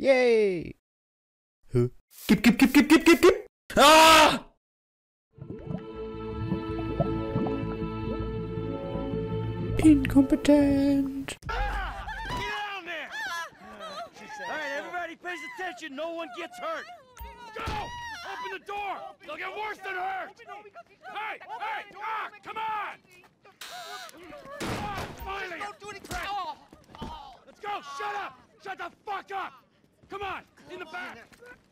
Yay! Hä? Gib, gib, gib, gib, gib, gib, gib! Ah! Inkompetent! Get down there! All right, everybody pays attention. No one gets hurt. Go! Open the door! They'll get worse than hurt! Hey! Hey! Ah! Come on! Ah, finally! Don't do any crap! Let's go! Shut up! Shut the fuck up! Come on! In the back!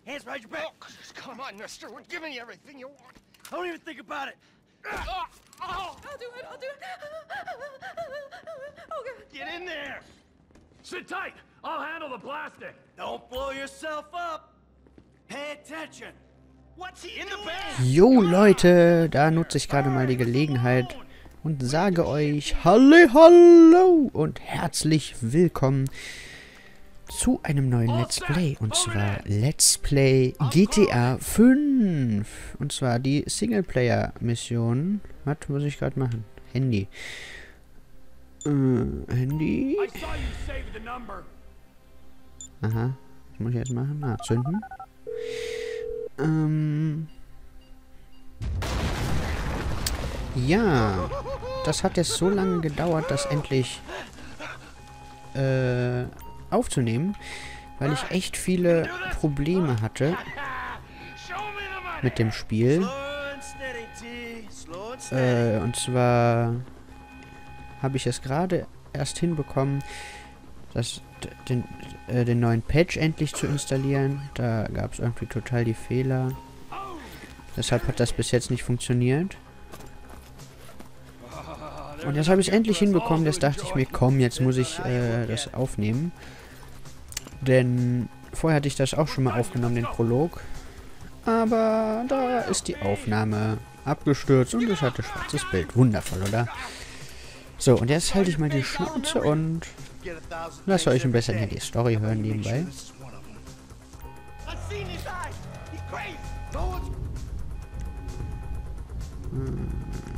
Hands behind your back! Come on, mister. We're giving you everything you want. Don't even think about it! Ah, oh, I'll do it. I'll do it. Oh, God. Get in there! Sit tight! I'll handle the blasting! Don't blow yourself up! Pay attention! What's he in the back? Jo Leute, da nutze ich gerade mal die Gelegenheit und sage euch Halle, hallo und herzlich willkommen zu einem neuen Let's Play. Und zwar Let's Play GTA 5. Und zwar die Singleplayer-Mission. Was muss ich gerade machen? Handy. Äh, Handy. Aha. Was muss ich jetzt machen? Ah, zünden. Ähm. Ja. Das hat jetzt so lange gedauert, das endlich äh, aufzunehmen, weil ich echt viele Probleme hatte mit dem Spiel. Äh, und zwar habe ich es gerade erst hinbekommen, das, den, äh, den neuen Patch endlich zu installieren. Da gab es irgendwie total die Fehler. Deshalb hat das bis jetzt nicht funktioniert. Und jetzt habe ich es endlich hinbekommen. Jetzt dachte ich mir, komm, jetzt muss ich äh, das aufnehmen. Denn vorher hatte ich das auch schon mal aufgenommen, den Prolog. Aber da ist die Aufnahme abgestürzt und ich hatte schwarzes Bild. Wundervoll, oder? So, und jetzt halte ich mal die Schnauze und lasst euch ein bisschen hier die Story hören nebenbei. I've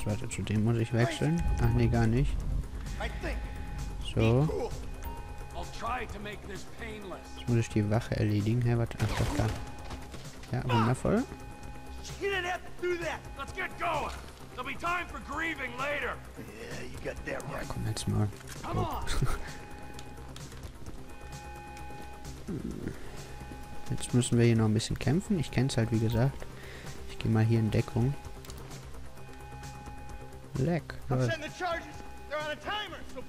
So, Warte, zu dem muss ich wechseln. Ach nee, gar nicht. So, jetzt muss ich die Wache erledigen. Hä, warte, ach doch, da. Ja, wundervoll. Right. Komm jetzt mal. On. Jetzt müssen wir hier noch ein bisschen kämpfen. Ich kenne es halt, wie gesagt. Ich gehe mal hier in Deckung. So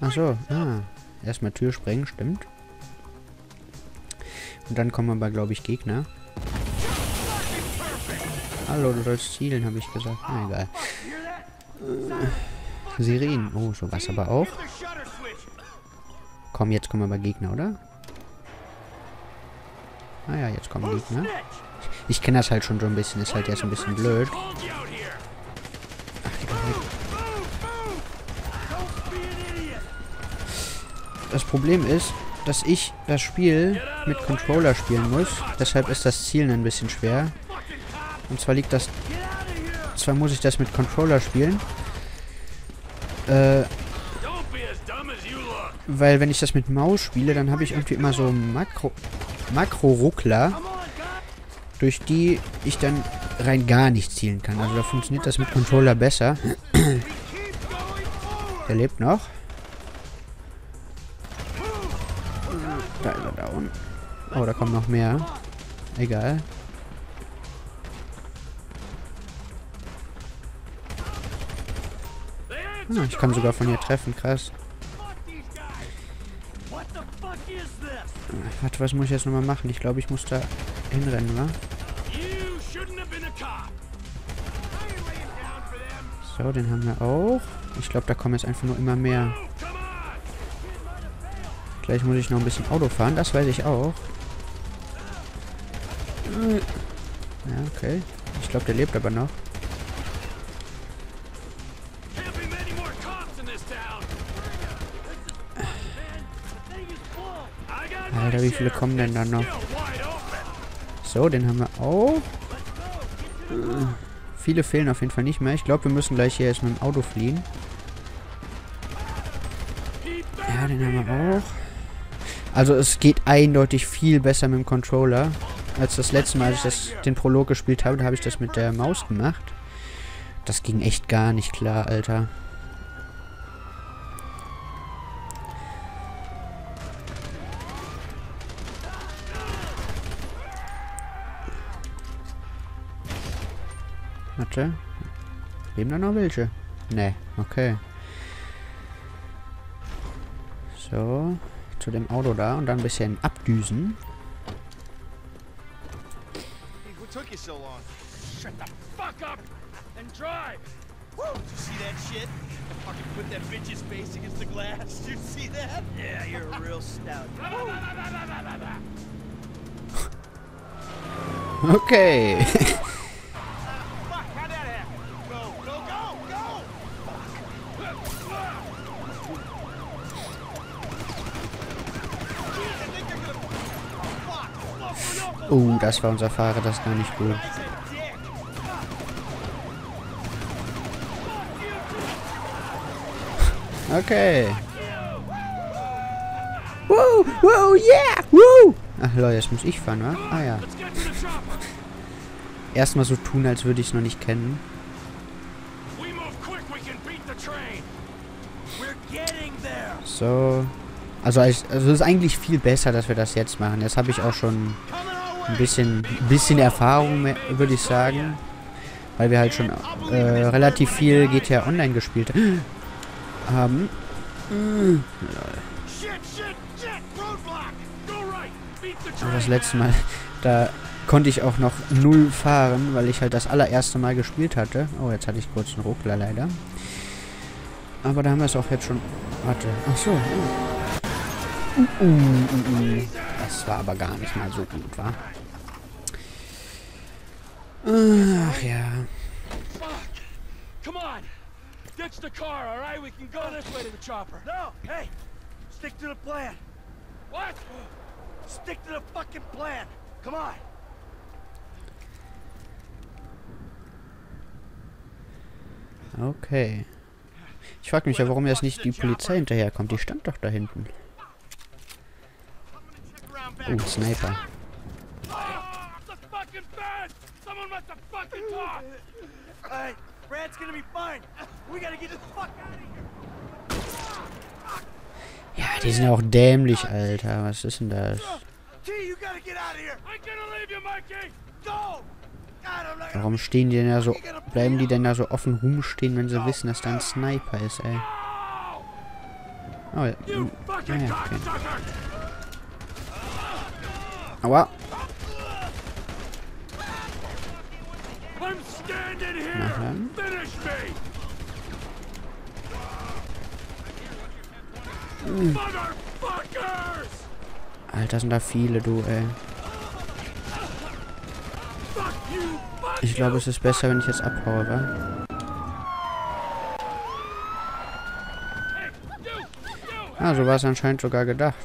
Ach so, ah. Erstmal Tür sprengen, stimmt. Und dann kommen aber, glaube ich, Gegner. Hallo, du sollst zielen, habe ich gesagt. Na, egal. Äh, Sirenen. Oh, sowas aber auch. Komm, jetzt kommen aber Gegner, oder? Ah ja, jetzt kommen Gegner. Ich kenne das halt schon so ein bisschen. Ist halt jetzt ein bisschen blöd. Called you out here. Ach, die doch weg. Move, move. Don't be an idiot. Das Problem ist, dass ich das Spiel mit Controller spielen muss. Deshalb ist das Zielen ein bisschen schwer. Und zwar liegt das... Zwar muss ich das mit Controller spielen. Äh, weil wenn ich das mit Maus spiele, dann habe ich irgendwie immer so Makro... Makro-Ruckler, durch die ich dann rein gar nicht zielen kann. Also da funktioniert das mit Controller besser. Der lebt noch. Da ist er down. Oh, da kommen noch mehr. Egal. Ah, ich kann sogar von hier treffen, krass. this? Warte, was muss ich jetzt nochmal machen? Ich glaube, ich muss da hinrennen, wa? So, den haben wir auch. Ich glaube, da kommen jetzt einfach nur immer mehr. Gleich muss ich noch ein bisschen Auto fahren, das weiß ich auch. Ja, okay. Ich glaube, der lebt aber noch. Alter, wie viele kommen denn da noch? So, den haben wir auch. Äh, viele fehlen auf jeden Fall nicht mehr. Ich glaube, wir müssen gleich hier erst mit dem Auto fliehen. Ja, den haben wir auch. Also es geht eindeutig viel besser mit dem Controller. Als das letzte Mal, als ich das, den Prolog gespielt habe, da habe ich das mit der Maus gemacht. Das ging echt gar nicht klar, Alter. Warte. Leben da noch welche? Ne, okay. So, zu dem Auto da und dann ein bisschen abdüsen. Hey, what took you so long? Shut the fuck up and drive! Woo! Did you see that shit? Fucking put that bitch's face against the glass. Did you see that? Yeah, you're a real stout. Okay. Fuck, how'd that happen? Go, go, go, go! Jeez, I think they're gonna... Oh, das war unser Fahrer, das ist gar nicht gut. Okay. Woo, woo, yeah, woo. Ach Leute, jetzt muss ich fahren, wa? Ah ja. Erstmal so tun, als würde ich es noch nicht kennen. So. Also, also es ist eigentlich viel besser, dass wir das jetzt machen. Jetzt habe ich auch schon ein bisschen, bisschen Erfahrung, mehr, würde ich sagen. Weil wir halt schon äh, relativ viel GTA Online gespielt haben. Aber train! das letzte Mal, da konnte ich auch noch null fahren, weil ich halt das allererste Mal gespielt hatte. Oh, jetzt hatte ich kurz einen Ruckler leider. Aber da haben wir es auch jetzt schon... Warte. Ach so. Uh, uh, uh, uh. Das war aber gar nicht mal so gut, war. Ach ja. Fuck! Come on! Ditch the car, alright? We can go this way to the chopper. No! Hey! Stick to the plan! What? Stick to the fucking plan! Come on! Okay. Ich frage mich ja, warum jetzt nicht die Polizei hinterherkommt. Die stand doch da hinten. Oh, Sniper. Ah, the fucking bed! Someone must have fucking talked! Hey, Brad's gonna be fine! We gotta get the fuck out of here! Ja, die sind ja auch dämlich, Alter. Was ist denn das? T, you gotta get out of here! I'm gonna leave you, Mikey! Go! God, I'm not gonna... Warum stehen die denn da so, bleiben die denn da so offen rumstehen, wenn sie wissen, dass da ein Sniper ist, ey? Oh, ja. Ah, ja, okay. Aua. Mm. Motherfuckers! Alter, sind da viele, du, ey. Ich glaube, es ist besser, wenn ich jetzt abhaue, wa? Ah, so war es anscheinend sogar gedacht.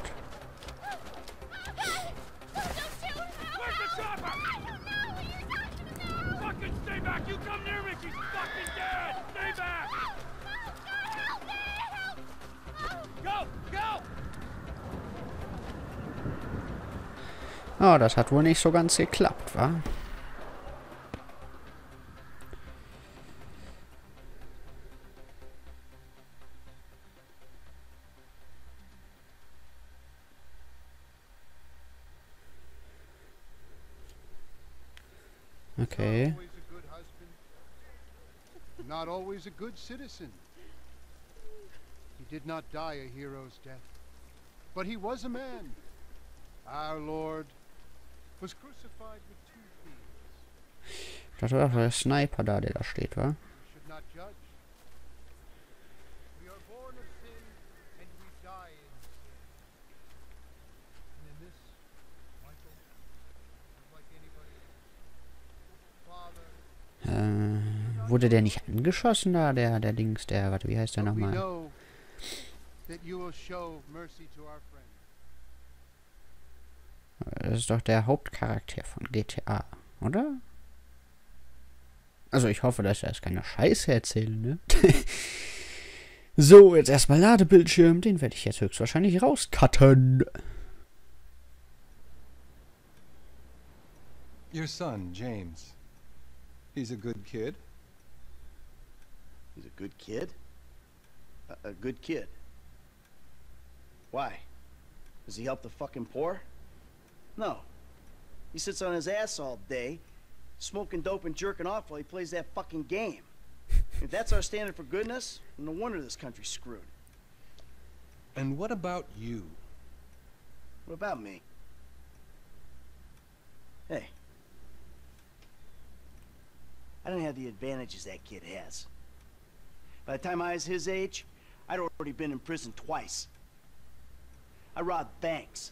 Oh, das hat wohl nicht so ganz geklappt, wa? Okay. not always a good citizen. He did not die a hero's death, but he was a man. Our Lord Das war doch der Sniper da, der da steht, wa? Äh, wurde der nicht angeschossen da, der, der Dings, der, warte, wie heißt der nochmal? that you will show mercy to our friend. Das ist doch der Hauptcharakter von GTA, oder? Also ich hoffe, dass er das keine Scheiße erzählen, ne? so, jetzt erstmal Ladebildschirm. Den werde ich jetzt höchstwahrscheinlich rauscutten. Your son, James. He's a good kid. He's a good kid? A, a good kid. Why? Does he help the fucking poor? No. He sits on his ass all day, smoking dope and jerking off while he plays that fucking game. if that's our standard for goodness, no wonder this country's screwed. And what about you? What about me? Hey. I don't have the advantages that kid has. By the time I was his age, I'd already been in prison twice. I robbed banks.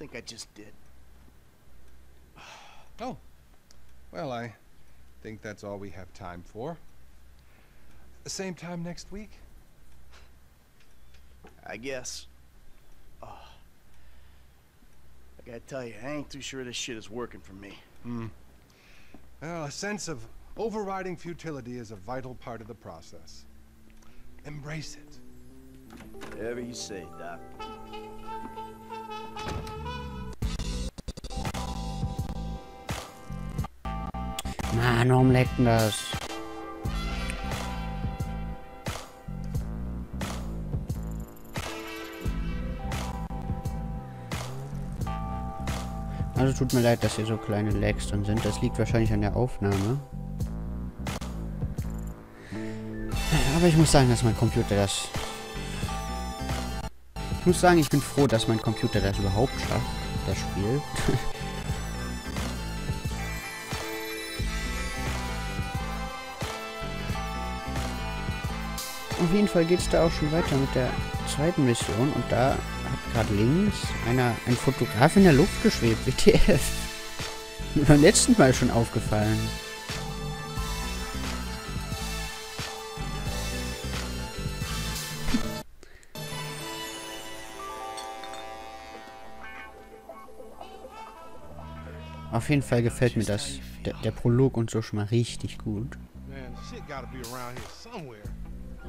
I think I just did. Oh. Well, I think that's all we have time for. The same time next week? I guess. Oh. I gotta tell you, I ain't too sure this shit is working for me. Hmm. Well, a sense of overriding futility is a vital part of the process. Embrace it. Whatever you say, Doc. Mann, warum leckt denn das? Also tut mir leid, dass hier so kleine Lags drin sind. Das liegt wahrscheinlich an der Aufnahme. Aber ich muss sagen, dass mein Computer das... Ich muss sagen, ich bin froh, dass mein Computer das überhaupt schafft, das Spiel. Auf jeden Fall geht es da auch schon weiter mit der zweiten Mission und da hat gerade links einer, ein Fotograf in der Luft geschwebt. WTF. Mir beim letzten Mal schon aufgefallen. Auf jeden Fall gefällt mir das, der, der Prolog und so schon mal richtig gut. Man,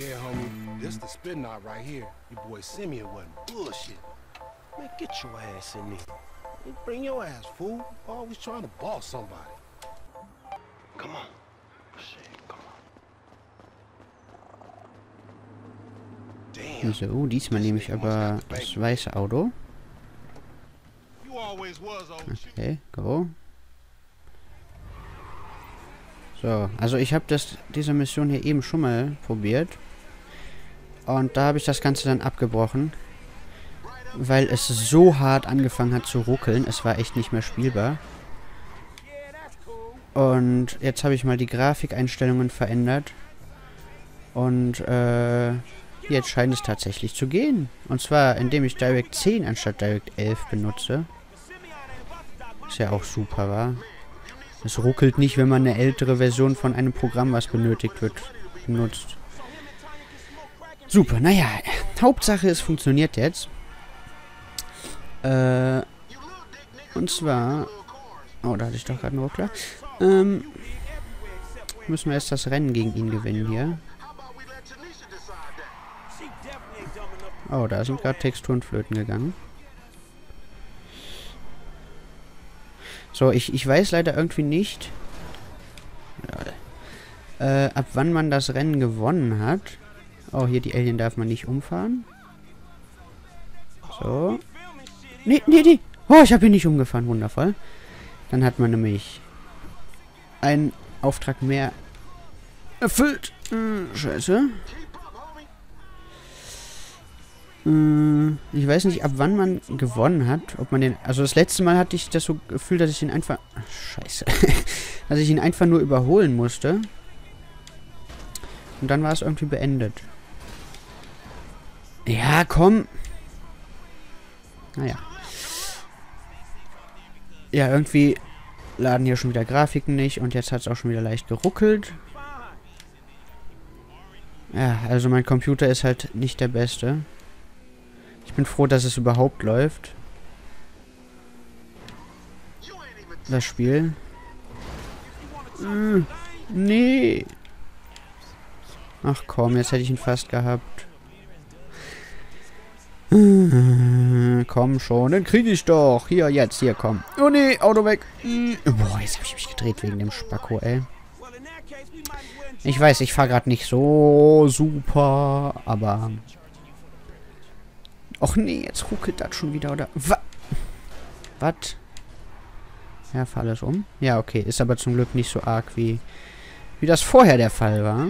Yeah, homie. This the spin knot right here. Your boy Simeon wasn't bullshit. Man, get your ass in there. Bring your ass, fool. Always trying to boss somebody. Come on. Shit, come on. Damn. So, diesmal nehme ich aber das weiße Auto. Okay, go. So, also ich habe das diese Mission hier eben schon mal probiert. Und da habe ich das Ganze dann abgebrochen. Weil es so hart angefangen hat zu ruckeln. Es war echt nicht mehr spielbar. Und jetzt habe ich mal die Grafikeinstellungen verändert. Und äh, jetzt scheint es tatsächlich zu gehen. Und zwar, indem ich Direct 10 anstatt Direct 11 benutze. Ist ja auch super, war. Es ruckelt nicht, wenn man eine ältere Version von einem Programm, was benötigt wird, benutzt. Super, naja. Hauptsache, es funktioniert jetzt. Äh, und zwar... Oh, da hatte ich doch gerade einen Ruckler. Ähm, müssen wir erst das Rennen gegen ihn gewinnen hier. Oh, da sind gerade Texturen flöten gegangen. So, ich, ich weiß leider irgendwie nicht, äh, ab wann man das Rennen gewonnen hat. Oh, hier die Alien darf man nicht umfahren. So. Nee, nee, nee. Oh, ich habe hier nicht umgefahren. Wundervoll. Dann hat man nämlich einen Auftrag mehr erfüllt. Hm, scheiße. Hm, ich weiß nicht, ab wann man gewonnen hat. Ob man den. Also das letzte Mal hatte ich das so Gefühl, dass ich ihn einfach. Scheiße. dass ich ihn einfach nur überholen musste. Und dann war es irgendwie beendet. Ja, komm. Naja. Ja, irgendwie laden hier schon wieder Grafiken nicht und jetzt hat es auch schon wieder leicht geruckelt. Ja, also mein Computer ist halt nicht der beste. Ich bin froh, dass es überhaupt läuft. Das Spiel. Äh, nee. Ach komm, jetzt hätte ich ihn fast gehabt. Komm schon, dann kriege ich doch. Hier, jetzt, hier, komm. Oh nee, Auto weg. Hm. Boah, jetzt habe ich mich gedreht wegen dem Spacko, ey. Ich weiß, ich fahre gerade nicht so super, aber... Och nee, jetzt ruckelt das schon wieder, oder? Was? Ja, fahr alles um. Ja, okay. Ist aber zum Glück nicht so arg, wie, wie das vorher der Fall war.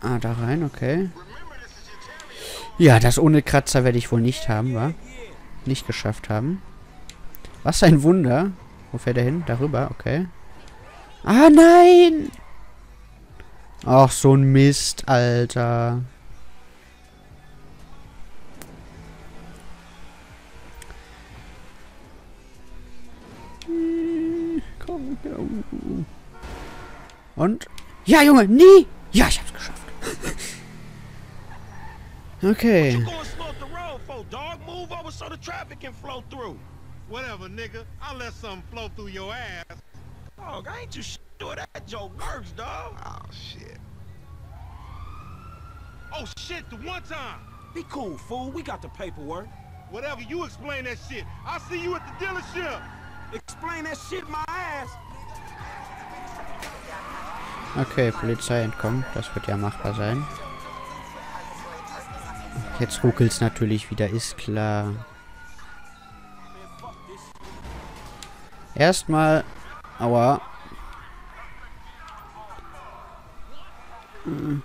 Ah, da rein, okay. Ja, das ohne Kratzer werde ich wohl nicht haben, wa? Nicht geschafft haben. Was ein Wunder. Wo fährt er hin? Darüber, okay. Ah, nein! Ach, so ein Mist, Alter. Und? Ja, Junge, nie! Ja, ich hab's geschafft. okay. Whatever, nigga. I'll let something flow through your ass. Dog, I ain't too sure that joke works, dog. Oh, shit. Oh, shit, the one time. Be cool, fool. We got the paperwork. Whatever, you explain that shit. I'll see you at the dealership. Okay, Polizei entkommen. Das wird ja machbar sein. Jetzt ruckelt's natürlich wieder, ist klar. Erstmal... Aua. Hm.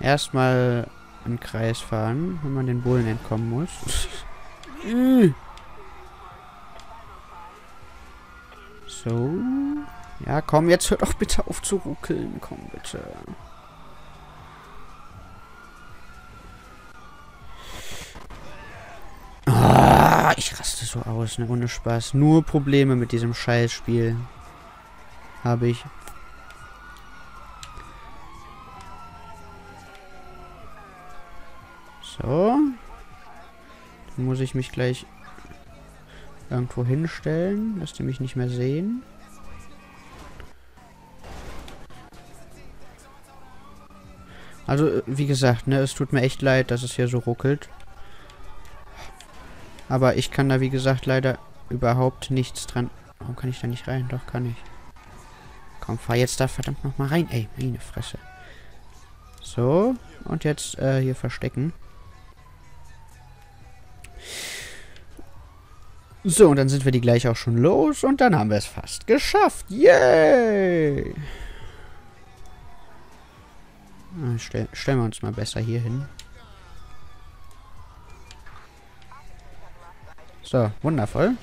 Erstmal einen Kreis fahren, wenn man den Bullen entkommen muss. so. Ja, komm, jetzt hört doch bitte auf zu ruckeln. Komm, bitte. Ah, ich raste so aus, ne? Ohne Spaß. Nur Probleme mit diesem Scheißspiel. Habe ich. So. Dann muss ich mich gleich irgendwo hinstellen, dass die mich nicht mehr sehen. Also, äh, wie gesagt, ne, es tut mir echt leid, dass es hier so ruckelt. Aber ich kann da, wie gesagt, leider überhaupt nichts dran... Warum kann ich da nicht rein? Doch, kann ich. Komm, fahr jetzt da verdammt nochmal rein. Ey, meine Fresse. So, und jetzt äh, hier verstecken. So, und dann sind wir die gleich auch schon los und dann haben wir es fast geschafft. Yay! Ah, stell, stellen wir uns mal besser hier hin. So, wundervoll.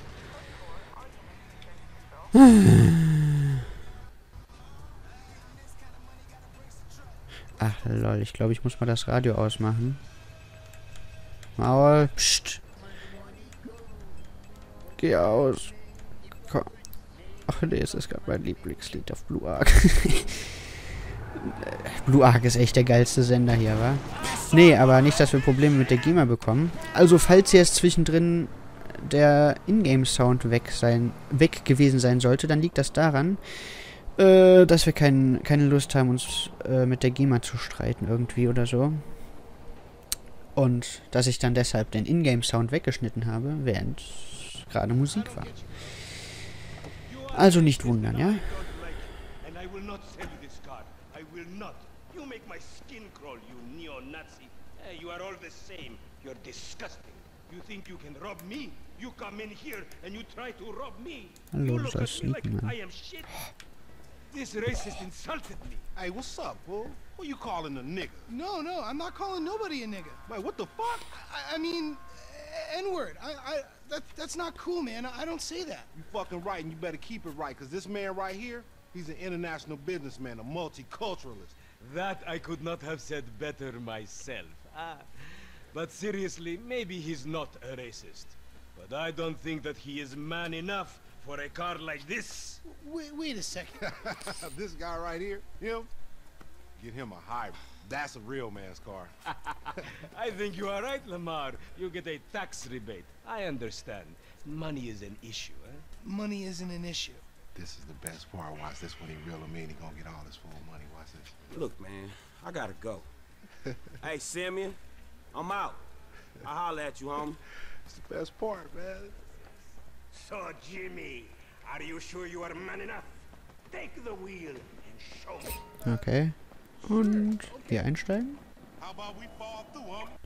Ach, lol. Ich glaube, ich muss mal das Radio ausmachen. Maul. Psst. Geh aus. Komm. Ach nee, es ist gerade mein Lieblingslied auf Blue Ark. Blue Ark ist echt der geilste Sender hier, wa? Nee, aber nicht, dass wir Probleme mit der GEMA bekommen. Also, falls jetzt zwischendrin der Ingame-Sound weg, sein, weg gewesen sein sollte, dann liegt das daran, äh, dass wir kein, keine Lust haben, uns äh, mit der GEMA zu streiten irgendwie oder so. Und dass ich dann deshalb den Ingame-Sound weggeschnitten habe, während gerade Musik war. Also nicht wundern, ja? And I will not sell you this card. I will not. You make my skin crawl, you neo-Nazi. You are all the same. You're disgusting. You think you can rob me? You come in here and you try to rob me. Hallo, you du look sollst at me like sneaken, Mann. I am shit. This racist insulted me. Hey, what's up, fool? Who you calling a nigga? No, no, I'm not calling nobody a nigga. Man, what the fuck? I, I mean, N-word. I, I, that, that's not cool, man. I, I don't say that. You fucking right, and you better keep it right, because this man right here, he's an international businessman, a multiculturalist. That I could not have said better myself. Ah. But seriously, maybe he's not a racist. But I don't think that he is man enough for a car like this. Wait, wait a second. this guy right here, him, get him a hybrid. That's a real man's car. I think you are right, Lamar. You get a tax rebate. I understand. Money is an issue, eh? Money isn't an issue. this is the best part. Watch this when he reel him in. He gonna get all his full money. Watch this. Look, man, I gotta go. hey, Simeon, I'm out. I'll holler at you, homie. It's the best part, man. So, Jimmy, are you sure you are man enough? Take the wheel and show me. Okay. Und hier einsteigen?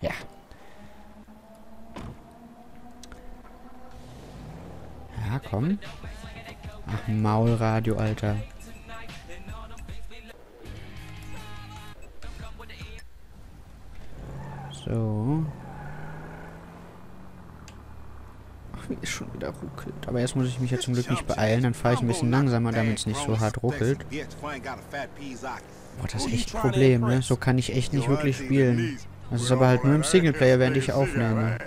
Ja. Ja, komm. Ach, Maulradio, Alter. So. Ach, wie es schon wieder ruckelt. Aber erst muss ich mich ja zum Glück nicht beeilen. Dann fahre ich ein bisschen langsamer, damit es nicht so hart ruckelt. Boah, das ist echt ein Problem, ne? So kann ich echt nicht wirklich spielen. Das ist aber halt nur im Singleplayer, während ich aufnehme.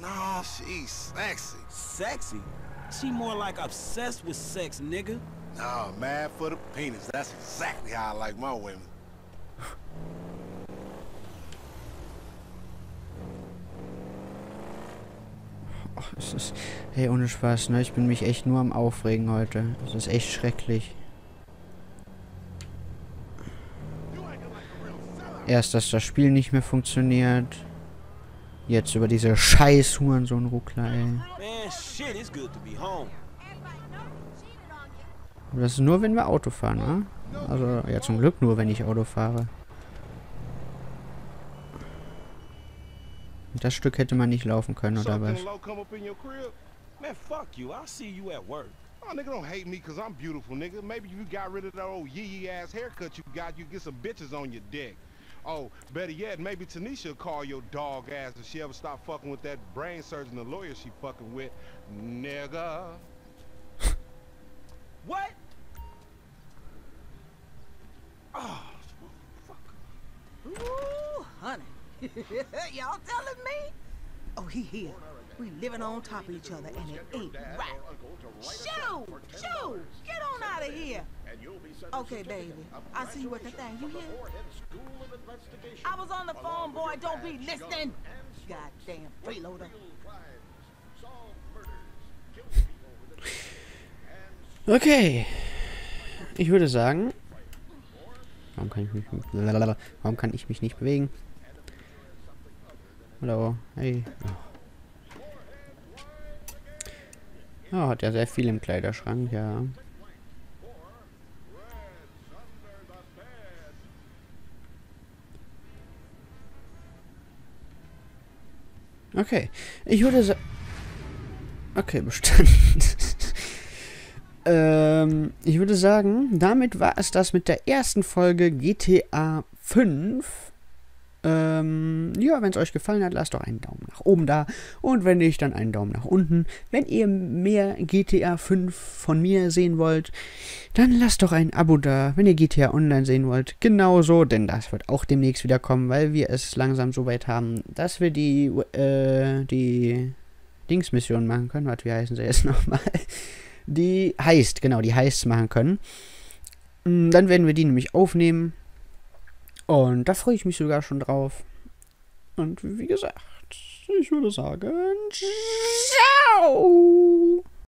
Nah, she's sexy. Sexy? She more like obsessed with sex, nigga. Nah, mad for the penis. That's exactly how I like my women. es ist, hey, ohne Spaß, ne? Ich bin mich echt nur am Aufregen heute. Das ist echt schrecklich. Erst, dass das Spiel nicht mehr funktioniert. Jetzt über diese scheiß Hurensohn-Ruckler, ey. Das ist nur, wenn wir Auto fahren, ne? Also, ja, zum Glück nur, wenn ich Auto fahre. Das Stück hätte man nicht laufen können, oder was? Something low come up in your crib? Man, fuck you. I'll see you at work. Oh, nigga, don't hate me because I'm beautiful, nigga. Maybe you got rid of that old yee-yee ass haircut you got, you get some bitches on your dick. Oh, better yet, maybe Tanisha will call your dog ass if she ever stop fucking with that brain surgeon, the lawyer she fucking with. Nigga. What? Ah, Ooh, honey. Y'all telling me? Oh, he here. We living on top of each other, and it ain't right. Shoo! Shoo! Get on out of here. Okay, baby. I see you at the thing. You hear? I was on the phone, boy. Don't be listening. Goddamn freeloader. Okay. Ich würde sagen... Warum kann ich mich, warum kann ich mich nicht bewegen? Hallo. Hey. Oh. oh, hat ja sehr viel im Kleiderschrank, ja. Okay. Ich würde sagen... Okay, bestanden. ähm, ich würde sagen, damit war es das mit der ersten Folge GTA 5. Ähm, ja, wenn es euch gefallen hat, lasst doch einen Daumen nach oben da. Und wenn nicht, dann einen Daumen nach unten. Wenn ihr mehr GTA 5 von mir sehen wollt, dann lasst doch ein Abo da. Wenn ihr GTA Online sehen wollt, genauso. Denn das wird auch demnächst wieder kommen, weil wir es langsam so weit haben, dass wir die, äh, die Dingsmission machen können. Warte, wie heißen sie jetzt nochmal? Die heißt, genau, die heißt machen können. Mm, Dann werden wir die nämlich aufnehmen. Und da freue ich mich sogar schon drauf. Und wie gesagt, ich würde sagen, ciao.